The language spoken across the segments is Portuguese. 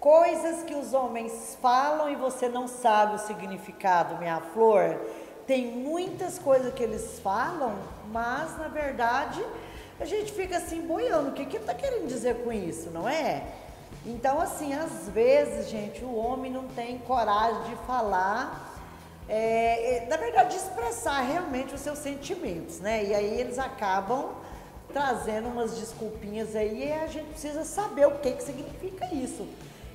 coisas que os homens falam e você não sabe o significado, minha flor. Tem muitas coisas que eles falam, mas na verdade a gente fica assim boiando. O que, que está querendo dizer com isso, não é? Então, assim, às vezes, gente, o homem não tem coragem de falar, é, é, na verdade, de expressar realmente os seus sentimentos, né? E aí eles acabam trazendo umas desculpinhas aí e a gente precisa saber o que, que significa isso.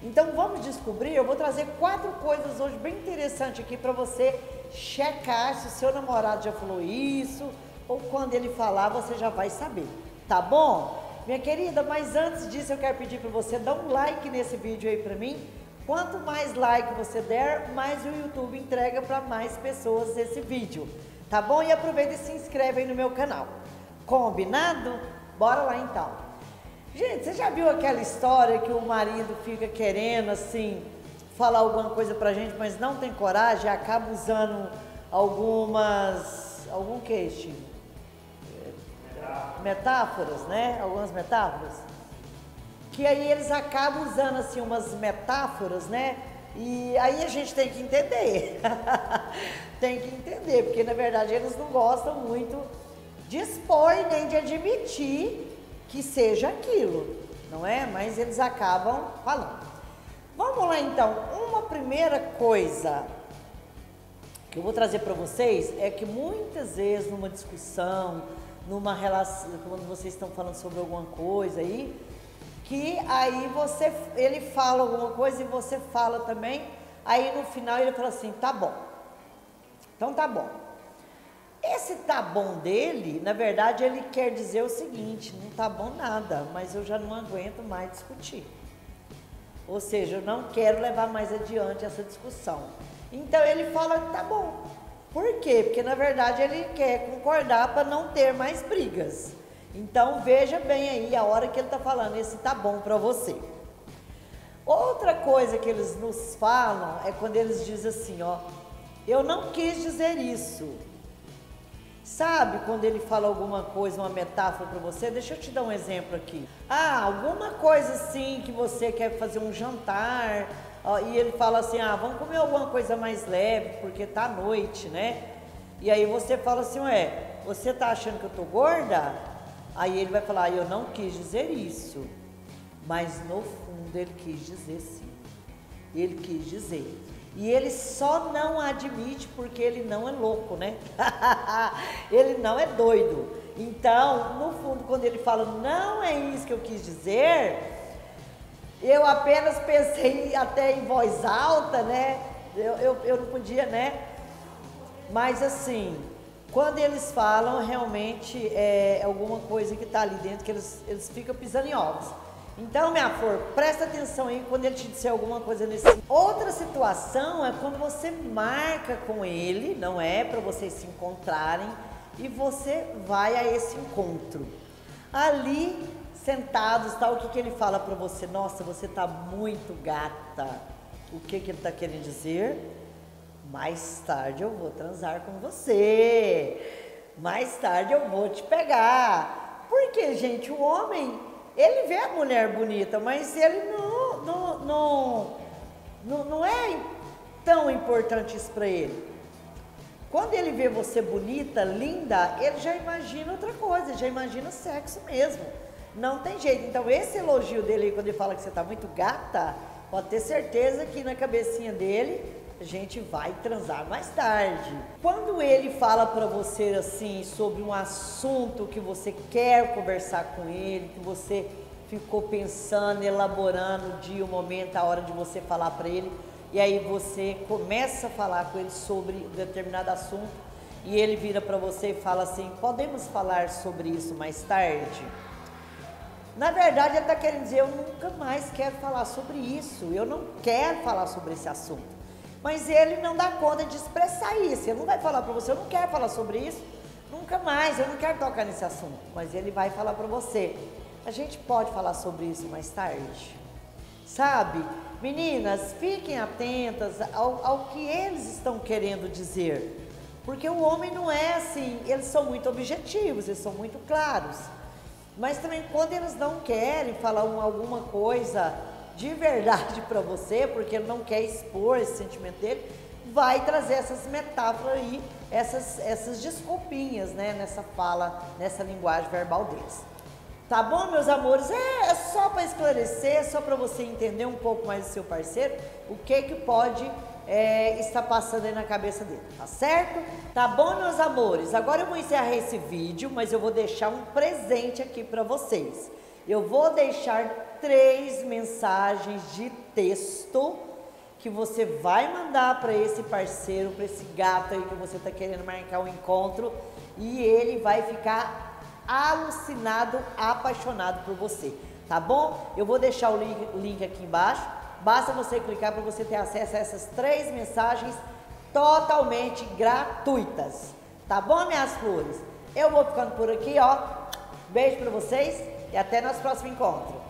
Então vamos descobrir, eu vou trazer quatro coisas hoje bem interessantes aqui para você checar se o seu namorado já falou isso ou quando ele falar você já vai saber, tá bom? Minha querida, mas antes disso eu quero pedir para você dar um like nesse vídeo aí para mim. Quanto mais like você der, mais o YouTube entrega para mais pessoas esse vídeo, tá bom? E aproveita e se inscreve aí no meu canal. Combinado? Bora lá então. Gente, você já viu aquela história que o marido fica querendo assim falar alguma coisa pra gente, mas não tem coragem, acaba usando algumas algum queixo? Metáforas, né? Algumas metáforas. Que aí eles acabam usando assim umas metáforas, né? E aí a gente tem que entender. tem que entender, porque na verdade eles não gostam muito de expor nem de admitir que seja aquilo, não é? Mas eles acabam falando. Vamos lá então, uma primeira coisa que eu vou trazer para vocês é que muitas vezes numa discussão, numa relação, quando vocês estão falando sobre alguma coisa aí, que aí você, ele fala alguma coisa e você fala também, aí no final ele fala assim, tá bom. Então tá bom. Esse tá bom dele, na verdade, ele quer dizer o seguinte: não tá bom nada, mas eu já não aguento mais discutir. Ou seja, eu não quero levar mais adiante essa discussão. Então ele fala tá bom. Por quê? Porque na verdade ele quer concordar para não ter mais brigas. Então veja bem aí a hora que ele está falando, esse tá bom para você. Outra coisa que eles nos falam é quando eles dizem assim, ó, eu não quis dizer isso, Sabe quando ele fala alguma coisa, uma metáfora para você? Deixa eu te dar um exemplo aqui. Ah, alguma coisa assim que você quer fazer um jantar e ele fala assim: ah, vamos comer alguma coisa mais leve porque tá noite, né? E aí você fala assim: ué, você tá achando que eu tô gorda? Aí ele vai falar: ah, eu não quis dizer isso, mas no fundo ele quis dizer sim. Ele quis dizer. E ele só não admite porque ele não é louco, né? ele não é doido. Então, no fundo, quando ele fala, não é isso que eu quis dizer, eu apenas pensei até em voz alta, né? Eu, eu, eu não podia, né? Mas assim, quando eles falam, realmente é alguma coisa que está ali dentro, que eles, eles ficam pisando em ovos. Então, minha flor, presta atenção aí quando ele te disser alguma coisa nesse. Outra situação é quando você marca com ele, não é para vocês se encontrarem, e você vai a esse encontro. Ali, sentados, tal, o que, que ele fala para você? Nossa, você tá muito gata. O que, que ele tá querendo dizer? Mais tarde eu vou transar com você. Mais tarde eu vou te pegar. Porque, gente, o homem ele vê a mulher bonita, mas ele não, não, não, não, não é tão importante isso para ele. Quando ele vê você bonita, linda, ele já imagina outra coisa, já imagina sexo mesmo. Não tem jeito. Então, esse elogio dele, quando ele fala que você está muito gata, pode ter certeza que na cabecinha dele a gente vai transar mais tarde. Quando ele fala para você assim sobre um assunto que você quer conversar com ele, que você ficou pensando, elaborando o dia, o momento, a hora de você falar para ele, e aí você começa a falar com ele sobre um determinado assunto, e ele vira para você e fala assim: "Podemos falar sobre isso mais tarde?" Na verdade, ele está querendo dizer: eu nunca mais quero falar sobre isso, eu não quero falar sobre esse assunto. Mas ele não dá conta de expressar isso. Ele não vai falar para você, eu não quero falar sobre isso, nunca mais, eu não quero tocar nesse assunto. Mas ele vai falar para você, a gente pode falar sobre isso mais tarde. Sabe? Meninas, fiquem atentas ao, ao que eles estão querendo dizer. Porque o homem não é assim, eles são muito objetivos, eles são muito claros. Mas também quando eles não querem falar alguma coisa de verdade para você, porque ele não quer expor esse sentimento dele, vai trazer essas metáforas aí, essas, essas desculpinhas, né, nessa fala, nessa linguagem verbal deles. Tá bom, meus amores? É, é só para esclarecer, só para você entender um pouco mais do seu parceiro, o que que pode é, estar passando aí na cabeça dele, tá certo? Tá bom, meus amores? Agora eu vou encerrar esse vídeo, mas eu vou deixar um presente aqui para vocês. Eu vou deixar três mensagens de texto que você vai mandar para esse parceiro, para esse gato aí que você está querendo marcar um encontro e ele vai ficar alucinado, apaixonado por você, tá bom? Eu vou deixar o link, link aqui embaixo. Basta você clicar para você ter acesso a essas três mensagens totalmente gratuitas. Tá bom, minhas flores? Eu vou ficando por aqui, ó. Beijo para vocês e até nosso próximo encontro.